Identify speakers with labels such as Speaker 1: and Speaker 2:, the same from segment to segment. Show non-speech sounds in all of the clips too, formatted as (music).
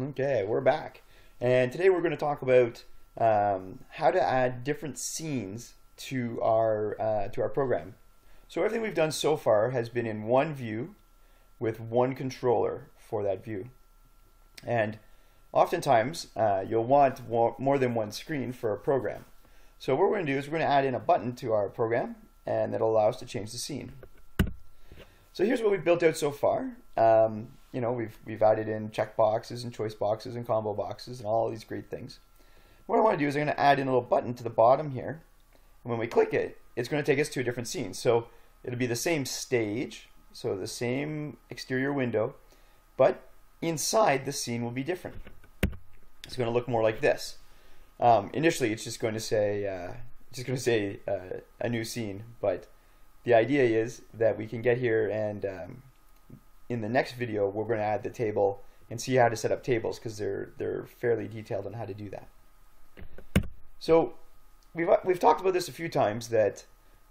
Speaker 1: Okay, we're back. And today we're going to talk about um, how to add different scenes to our, uh, to our program. So everything we've done so far has been in one view with one controller for that view. And oftentimes uh, you'll want more than one screen for a program. So what we're going to do is we're going to add in a button to our program and that'll allow us to change the scene. So here's what we've built out so far. Um, you know, we've, we've added in check boxes and choice boxes and combo boxes and all these great things. What I want to do is I'm going to add in a little button to the bottom here. And when we click it, it's going to take us to a different scene. So it'll be the same stage, so the same exterior window, but inside the scene will be different. It's going to look more like this. Um, initially, it's just going to say, uh, just going to say uh, a new scene, but the idea is that we can get here and um, in the next video we're going to add the table and see how to set up tables because they're they're fairly detailed on how to do that. So we've we've talked about this a few times that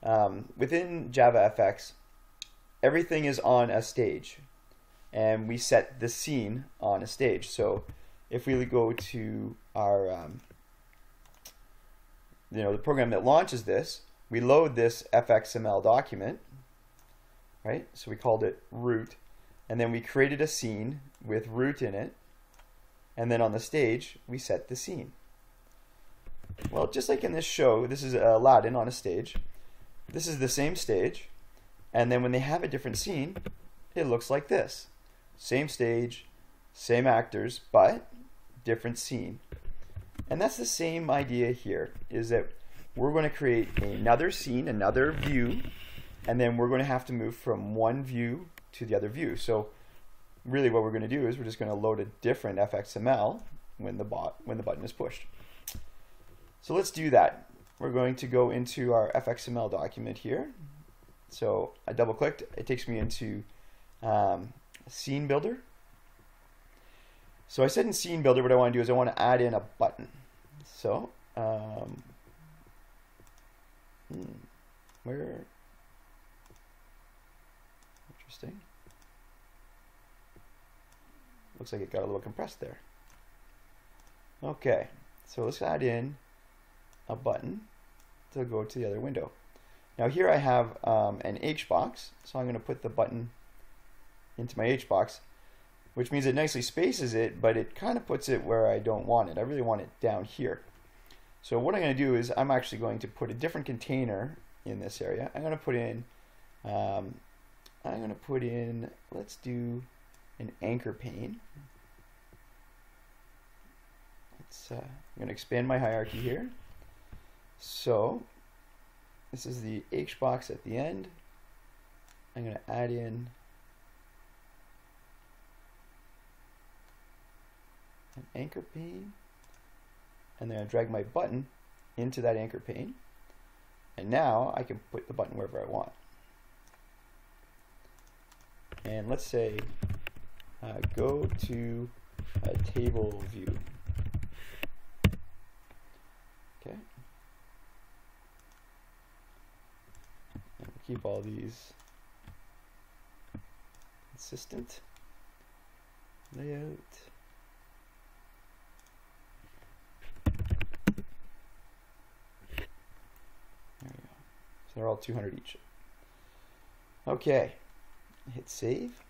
Speaker 1: um, within JavaFX everything is on a stage and we set the scene on a stage. So if we go to our um, you know the program that launches this, we load this fxml document, right? So we called it root and then we created a scene with root in it. And then on the stage we set the scene. Well just like in this show this is Aladdin on a stage. This is the same stage. And then when they have a different scene it looks like this. Same stage same actors but different scene. And that's the same idea here is that we're going to create another scene another view and then we're going to have to move from one view to the other view. So really what we're going to do is we're just going to load a different fxml when the bot when the button is pushed. So let's do that. We're going to go into our fxml document here. So I double clicked, it takes me into um, scene builder. So I said in scene builder what I want to do is I want to add in a button. So um, hmm, where interesting. Looks like it got a little compressed there. Okay, so let's add in a button to go to the other window. Now here I have um, an H-box, so I'm going to put the button into my H-box, which means it nicely spaces it, but it kind of puts it where I don't want it. I really want it down here. So what I'm going to do is I'm actually going to put a different container in this area. I'm going to put in, um, I'm going to put in, let's do an anchor pane. Let's, uh, I'm going to expand my hierarchy here. So this is the H box at the end. I'm going to add in an anchor pane and then I drag my button into that anchor pane and now I can put the button wherever I want and let's say uh, go to a table view. Okay. And keep all these consistent. Layout. There we go. So they're all 200 each. Okay. Hit save.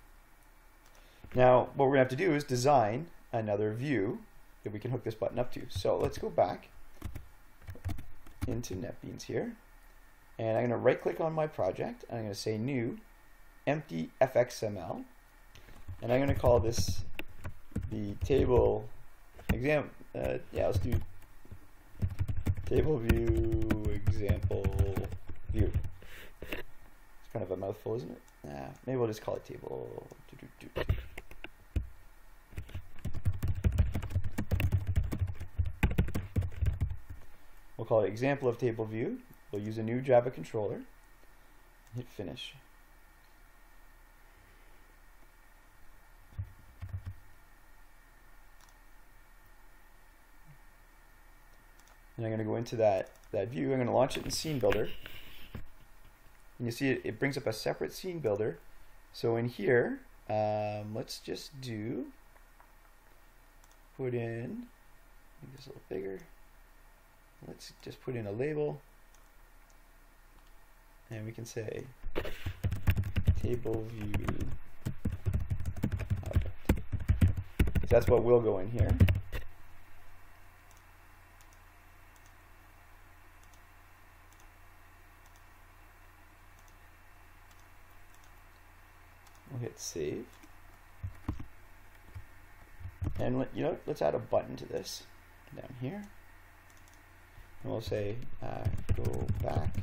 Speaker 1: Now, what we're to have to do is design another view that we can hook this button up to. So let's go back into NetBeans here. And I'm to right click on my project. And I'm to say new, empty fxml. And I'm going to call this the table exam. Uh, yeah, let's do table view example view. It's kind of a mouthful, isn't it? Nah, maybe we'll just call it table. We'll call it example of table view. We'll use a new Java controller. Hit finish. And I'm going to go into that, that view. I'm going to launch it in Scene Builder. And you see it, it brings up a separate Scene Builder. So in here, um, let's just do put in, make this a little bigger. Let's just put in a label. And we can say table view object. So that's what will go in here. We'll hit save. And let, you know, let's add a button to this down here. And we'll say uh, go back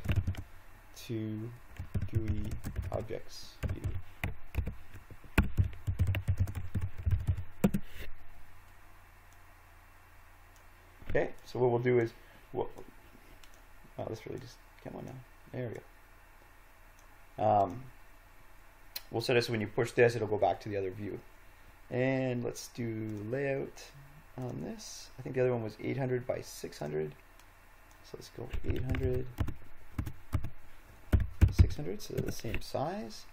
Speaker 1: to GUI objects view. Okay, so what we'll do is, we'll, oh, this really just came on now. There we go. Um, we'll set it so when you push this, it'll go back to the other view. And let's do layout on this. I think the other one was 800 by 600. So let's go 800, 600, so they're the same size.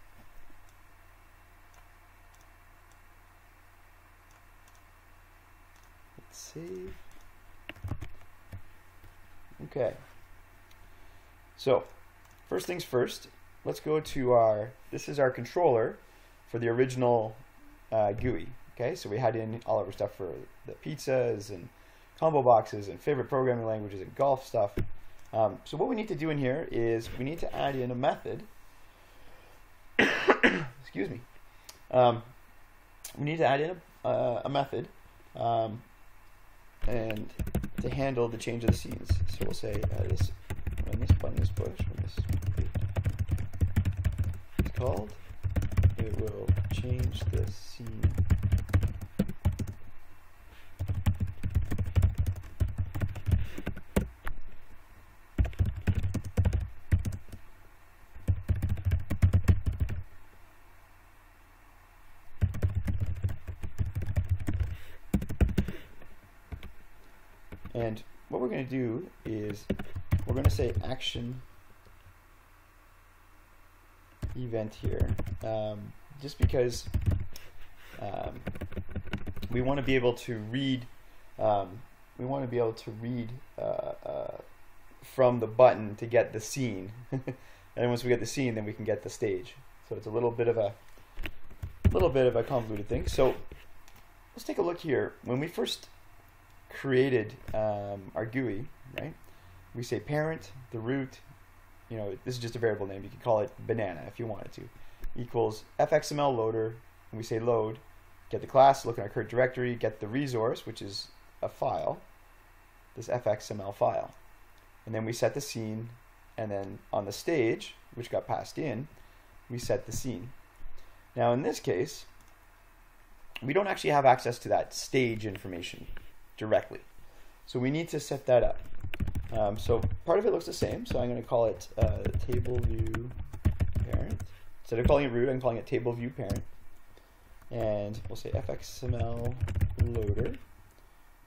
Speaker 1: Let's save. Okay. So, first things first, let's go to our, this is our controller for the original uh, GUI. Okay, so we had in all of our stuff for the pizzas and combo boxes and favorite programming languages and golf stuff. Um, so what we need to do in here is we need to add in a method. (coughs) excuse me. Um, we need to add in a, uh, a method um, and to handle the change of the scenes. So we'll say uh, this when this button is pushed, when this is called, it will change the scene And what we're going to do is we're going to say action event here, um, just because um, we want to be able to read. Um, we want to be able to read uh, uh, from the button to get the scene, (laughs) and once we get the scene, then we can get the stage. So it's a little bit of a little bit of a convoluted thing. So let's take a look here. When we first created um, our GUI, right? We say parent, the root, you know, this is just a variable name. You could call it banana if you wanted to, equals fxml loader, and we say load, get the class, look in our current directory, get the resource, which is a file, this fxml file. And then we set the scene, and then on the stage, which got passed in, we set the scene. Now in this case, we don't actually have access to that stage information directly. So we need to set that up. Um, so part of it looks the same, so I'm going to call it uh, table view parent. Instead of calling it root, I'm calling it table view parent. And we'll say fxml loader.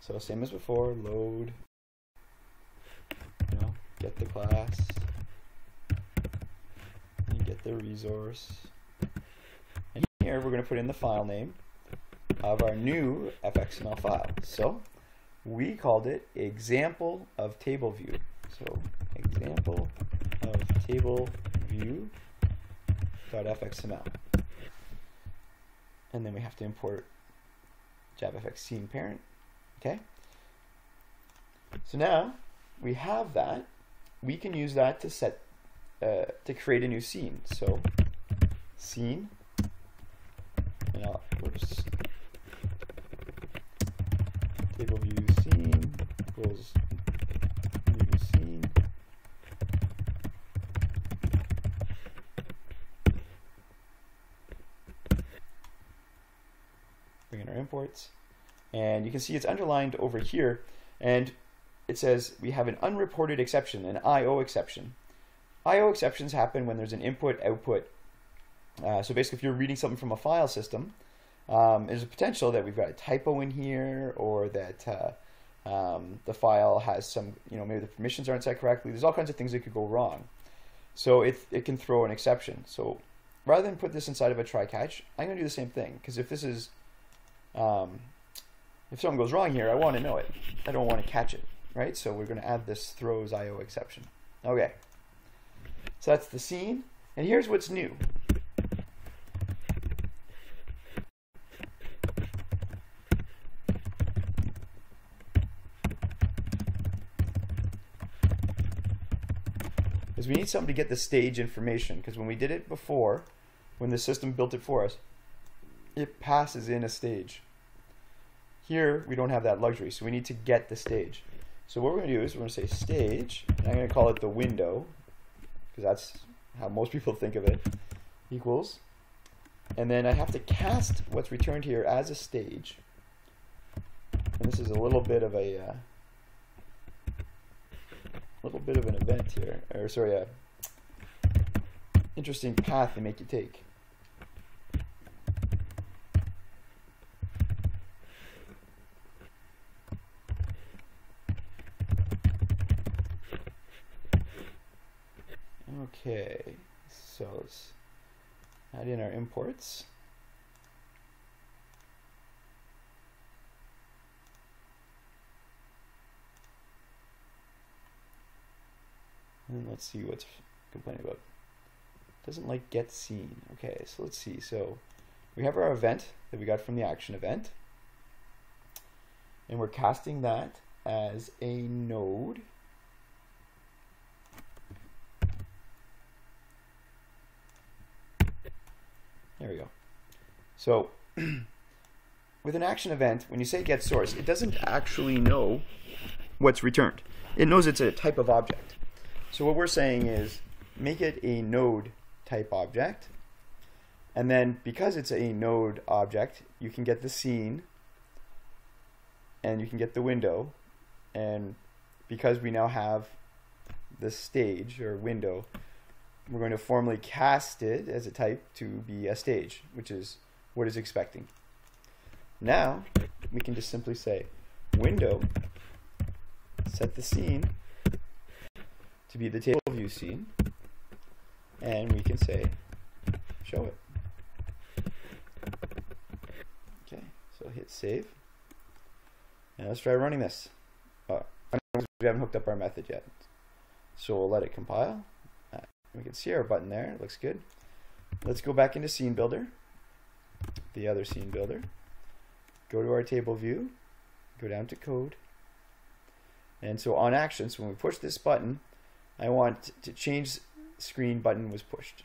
Speaker 1: So same as before, load, you know, get the class, and get the resource. And here we're going to put in the file name of our new fxml file. So we called it example of table view. So example of table view dot fxml. And then we have to import JavaFX scene parent. Okay. So now we have that. We can use that to set uh, to create a new scene. So scene. And I'll, table view equals. Bring in our imports. And you can see it's underlined over here. And it says we have an unreported exception, an IO exception. IO exceptions happen when there's an input output. Uh, so basically, if you're reading something from a file system, um, there's a potential that we've got a typo in here or that uh, um, the file has some, you know, maybe the permissions aren't set correctly. There's all kinds of things that could go wrong. So it, it can throw an exception. So rather than put this inside of a try catch, I'm going to do the same thing because if this is um, if something goes wrong here, I want to know it. I don't want to catch it, right? So we're going to add this throws IO exception. Okay. So that's the scene. And here's what's new. Is we need something to get the stage information because when we did it before, when the system built it for us, it passes in a stage. Here, we don't have that luxury, so we need to get the stage. So what we're going to do is we're going to say stage, and I'm going to call it the window, because that's how most people think of it, equals. And then I have to cast what's returned here as a stage. And this is a little bit of a uh, little bit of an event here, or sorry, a interesting path they make you take. Okay, so let's add in our imports. And let's see what's complaining about. Doesn't like get scene. Okay, so let's see. So we have our event that we got from the action event. And we're casting that as a node. There we go. So (clears throat) with an action event, when you say get source, it doesn't actually know what's returned. It knows it's a type of object. So what we're saying is make it a node type object. And then because it's a node object, you can get the scene and you can get the window. And because we now have the stage or window, we're going to formally cast it as a type to be a stage, which is what is expecting. Now, we can just simply say window, set the scene to be the table view scene, and we can say show it. Okay, so hit save. And let's try running this. Oh, we haven't hooked up our method yet. So we'll let it compile. Uh, we can see our button there. It looks good. Let's go back into Scene Builder, the other Scene Builder. Go to our table view, go down to Code. And so on actions, when we push this button, I want to change screen button was pushed.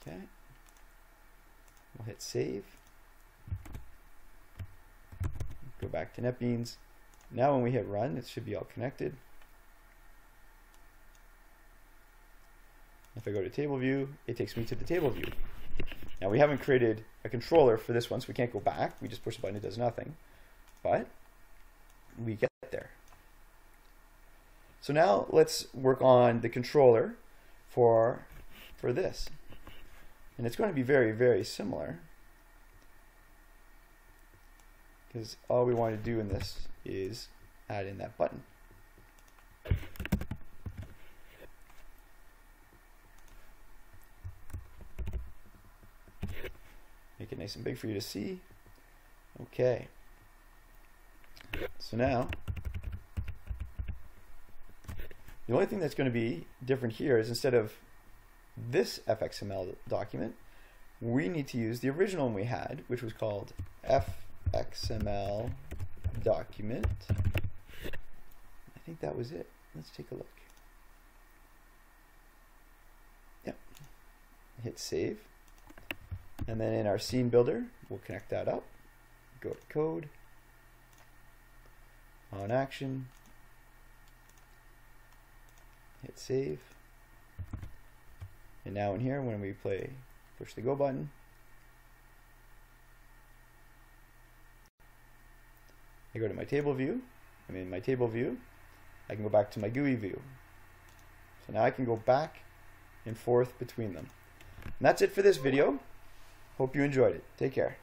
Speaker 1: Okay. We'll hit save. Go back to NetBeans. Now when we hit run, it should be all connected. If I go to table view, it takes me to the table view. Now we haven't created a controller for this one, so we can't go back. We just push the button, it does nothing. But we get. So now let's work on the controller for, for this. And it's going to be very, very similar. Because all we want to do in this is add in that button. Make it nice and big for you to see. Okay. So now, the only thing that's going to be different here is instead of this FXML document, we need to use the original one we had, which was called FXML document. I think that was it. Let's take a look. Yep. Hit save. And then in our scene builder, we'll connect that up. Go to code, on action, hit save. And now in here, when we play, push the go button, I go to my table view. I'm in my table view. I can go back to my GUI view. So now I can go back and forth between them. And that's it for this video. Hope you enjoyed it. Take care.